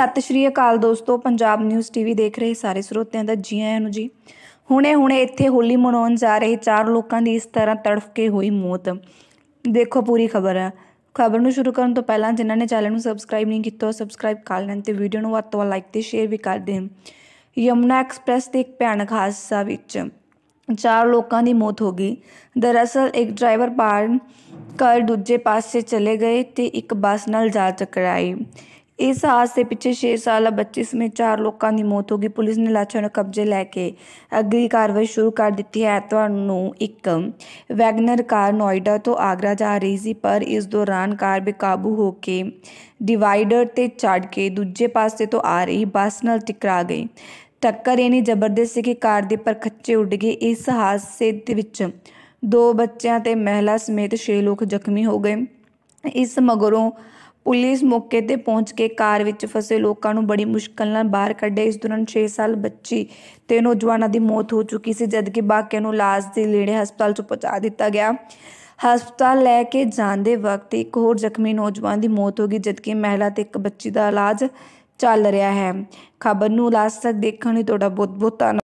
ਸਤਿ ਸ਼੍ਰੀ ਅਕਾਲ ਦੋਸਤੋ, Punjab news TV ਦੇਖ ਰਹੇ ਸਾਰੇ ਸਰੋਤਿਆਂ ਦਾ ਜੀ ਆਇਆਂ ਨੂੰ ਜੀ। ਹੁਣੇ ਹੁਣੇ ਇੱਥੇ ਹੋਲੀ ਮਨਾਉਣ ਜਾ ਰਹੇ ਚਾਰ ਲੋਕਾਂ ਦੀ ਇਸ ਤਰ੍ਹਾਂ ਤੜਫ ਕੇ ਹੋਈ ਮੌਤ। ਦੇਖੋ ਪੂਰੀ ਖਬਰ। ਹੈ ਖਬਰ ਨੂੰ ਸ਼ੁਰੂ ਕਰਨ ਤੋਂ ਪਹਿਲਾਂ ਜਿਨ੍ਹਾਂ ਨੇ ਚੈਨਲ ਨੂੰ ਸਬਸਕ੍ਰਾਈਬ ਨਹੀਂ ਕੀਤਾ, ਉਹ ਸਬਸਕ੍ਰਾਈਬ ਕਰ ਲੈਣ ਤੇ ਵੀਡੀਓ ਨੂੰ ਵੱਧ ਤੋਂ ਵੱਧ ਲਾਈਕ ਤੇ ਸ਼ੇਅਰ ਵੀ ਕਰ ਦੇਣ। ਯਮੁਨਾ ਐਕਸਪ੍ਰੈਸ ਦੇ ਇੱਕ ਭਿਆਨਕ ਹਾਦਸਾ ਵਿੱਚ ਚਾਰ ਲੋਕਾਂ ਦੀ ਮੌਤ ਹੋ ਗਈ। ਦਰਅਸਲ ਇੱਕ ਡਰਾਈਵਰ ਪਾਰ ਕਰ ਦੂਜੇ ਪਾਸੇ ਚਲੇ ਗਏ ਤੇ ਇੱਕ ਬੱਸ ਨਾਲ ਜਾ ਟਕਰਾਈ। ਇਸ ਹਾਦਸੇ ਪਿੱਛੇ 6 ਸਾਲਾ ਬੱਚੇ ਸਮੇਤ ਚਾਰ ਲੋਕਾਂ ਦੀ ਮੌਤ ਹੋ ਗਈ। ਪੁਲਿਸ ਨੇ ਲਾਸ਼ਾਂ ਨੂੰ ਕਬਜ਼ੇ ਲੈ ਕੇ ਅਗਲੀ ਕਾਰਵਾਈ ਸ਼ੁਰੂ ਕਰ ਦਿੱਤੀ ਹੈ। ਤੁਹਾਨੂੰ ਇੱਕ ਵੈਗਨਰ ਕਾਰ ਨੋਇਡਾ ਤੋਂ ਆਗਰਾ ਜਾ ਰਹੀ ਸੀ, ਪਰ ਇਸ ਦੌਰਾਨ ਕਾਰ ਬੇਕਾਬੂ ਹੋ ਕੇ ਡਿਵਾਈਡਰ ਤੇ ਚੜ੍ਹ ਕੇ ਦੂਜੇ ਪਾਸੇ ਤੋਂ ਆ ਰਹੀ ਬੱਸ ਨਾਲ ਟਕਰਾ ਗਈ। ਟੱਕਰ ਇੰਨੀ ਜ਼ਬਰਦਸਤ ਸੀ ਕਿ ਕਾਰ ਦੇ ਪਰਖੱਚੇ ਉੱਡ ਗਏ। ਇਸ ਹਾਦਸੇ ਦੇ ਵਿੱਚ ਦੋ ਬੱਚਿਆਂ ਤੇ ਮਹਿਲਾ ਸਮੇਤ 6 ਲੋਕ ਜ਼ਖਮੀ ਹੋ ਗਏ। ਇਸ ਮਗਰੋਂ ਪੁਲਿਸ ਮੌਕੇ ਤੇ ਪਹੁੰਚ ਕੇ ਕਾਰ ਵਿੱਚ ਫਸੇ ਲੋਕਾਂ ਨੂੰ ਬੜੀ ਮੁਸ਼ਕਲ ਨਾਲ ਬਾਹਰ ਕੱਢਿਆ। ਇਸ ਦੌਰਾਨ 6 ਸਾਲ ਬੱਚੀ ਤੇ ਨੌਜਵਾਨਾਂ ਦੀ ਮੌਤ ਹੋ ਚੁੱਕੀ ਸੀ, ਜਦਕਿ ਬਾਕੀਆਂ ਨੂੰ ਲਾਸ਼ ਦੇ ਨੇੜੇ ਹਸਪਤਾਲ 'ਚ ਪਹੁੰਚਾ ਦਿੱਤਾ ਗਿਆ। ਹਸਪਤਾਲ ਲੈ ਕੇ ਜਾਂਦੇ ਵਕਤ ਇੱਕ ਹੋਰ ਜ਼ਖਮੀ ਨੌਜਵਾਨ ਦੀ ਮੌਤ ਹੋ ਗਈ, ਜਦਕਿ ਮਹਿਲਾ ਤੇ ਇੱਕ ਬੱਚੀ ਦਾ ਇਲਾਜ ਚੱਲ ਰਿਹਾ ਹੈ। ਖਬਰ ਨੂੰ ਲਾਸਟ ਤੱਕ ਦੇਖਣ ਲਈ ਤੁਹਾਡਾ ਬਹੁਤ ਬਹੁਤ ਧੰਨਵਾਦ।